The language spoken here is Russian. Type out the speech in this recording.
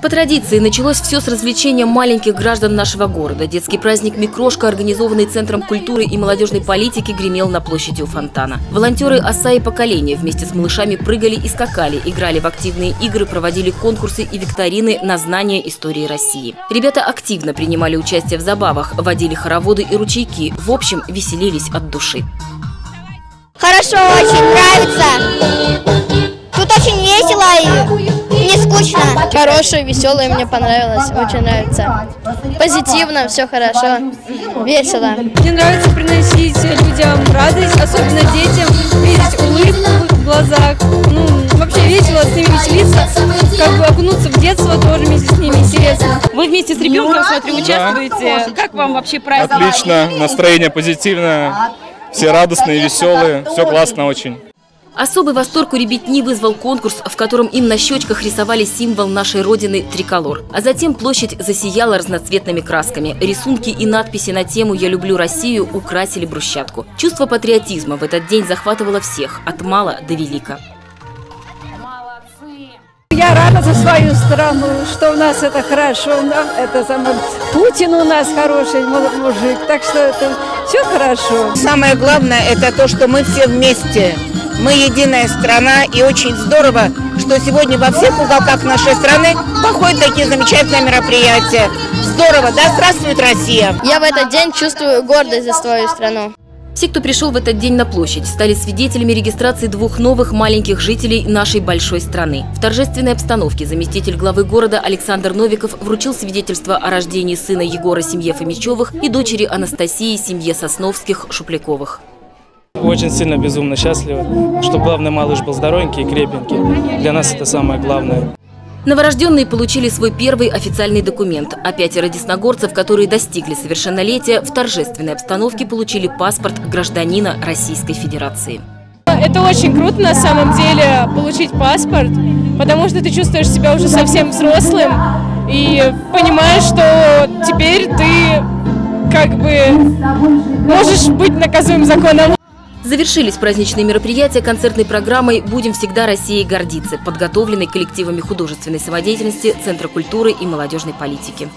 По традиции началось все с развлечения маленьких граждан нашего города. Детский праздник «Микрошка», организованный Центром культуры и молодежной политики, гремел на площади у фонтана. Волонтеры «Оса и поколения» вместе с малышами прыгали и скакали, играли в активные игры, проводили конкурсы и викторины на знание истории России. Ребята активно принимали участие в забавах, водили хороводы и ручейки. В общем, веселились от души. Хорошо, очень нравится. Тут очень весело Хорошая, веселая, мне понравилось, очень нравится. Позитивно, все хорошо, весело. Мне нравится приносить людям радость, особенно детям, видеть улыбку в глазах. Ну, вообще весело с ними веселиться, как бы окунуться в детство тоже вместе с ними интересно. Вы вместе с ребенком, смотрю, участвуете. Как вам вообще праздник? Отлично, настроение позитивное, все радостные, веселые, все классно очень. Особый восторг у ребятни вызвал конкурс, в котором им на щечках рисовали символ нашей родины – триколор. А затем площадь засияла разноцветными красками. Рисунки и надписи на тему «Я люблю Россию» украсили брусчатку. Чувство патриотизма в этот день захватывало всех – от мала до велика. Я рада за свою страну, что у нас это хорошо, да? это самое, Путин у нас хороший мужик, так что это все хорошо. Самое главное это то, что мы все вместе. Мы единая страна, и очень здорово, что сегодня во всех уголках нашей страны проходят такие замечательные мероприятия. Здорово, да, здравствует Россия! Я в этот день чувствую гордость за свою страну. Все, кто пришел в этот день на площадь, стали свидетелями регистрации двух новых маленьких жителей нашей большой страны. В торжественной обстановке заместитель главы города Александр Новиков вручил свидетельство о рождении сына Егора семье Фомичевых и дочери Анастасии семье Сосновских-Шупляковых. Очень сильно, безумно счастливы, что главный малыш был здоровенький и крепенький. Для нас это самое главное. Новорожденные получили свой первый официальный документ, а пятеро десногорцев, которые достигли совершеннолетия, в торжественной обстановке получили паспорт гражданина Российской Федерации. Это очень круто на самом деле получить паспорт, потому что ты чувствуешь себя уже совсем взрослым и понимаешь, что теперь ты как бы можешь быть наказуем законом. Завершились праздничные мероприятия концертной программой «Будем всегда Россией гордиться», подготовленной коллективами художественной самодеятельности Центра культуры и молодежной политики.